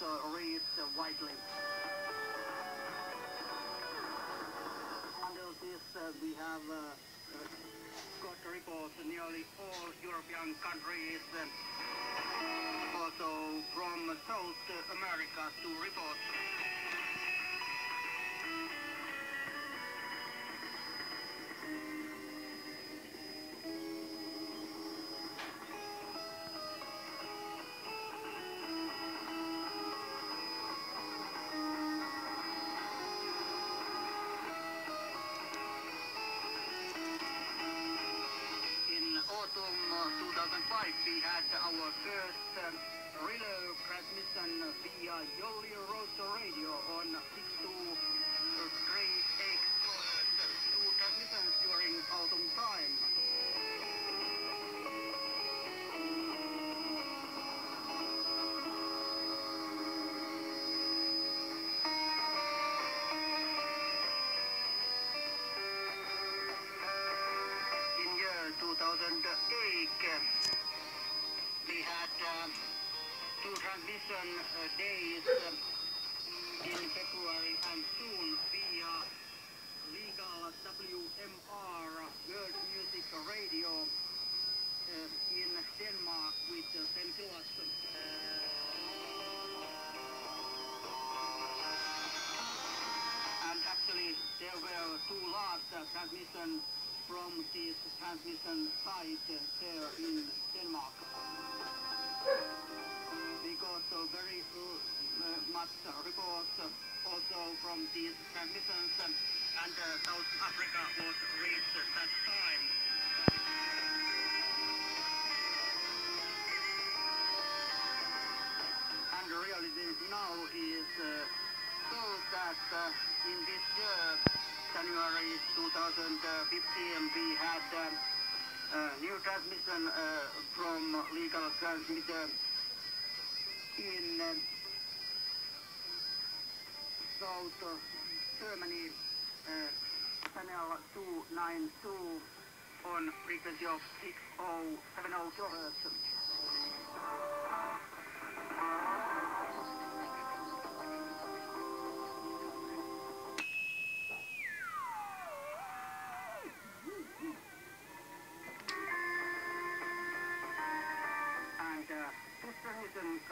also reads widely. Under this, uh, we have uh, got reports in nearly all European countries, uh, also from South America to report. 2005, we had our first um, relay transmission via Yoli Rotor Radio we had uh, two transmission uh, days uh, in February and soon via legal WMR World Music Radio uh, in Denmark with uh. Kilas. And actually there were two uh, transmission from this transmission site uh, there in Denmark. We got uh, very uh, uh, much uh, reports uh, also from these transmissions and uh, South Africa was reached at that time. And reality now is 2015, we had a new transmission uh, from legal transmitter in uh, South uh, Germany, uh, channel 292 on frequency of 6070 kHz.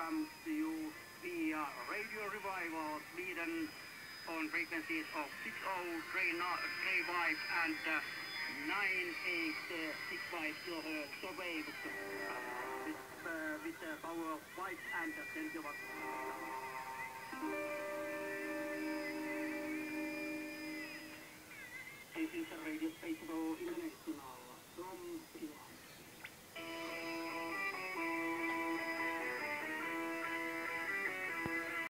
Comes to you via Radio Revival Sweden on frequencies of 6035 and uh, 9865 kilohertz waves with, uh, with a power of 5 and 10 kilowatts.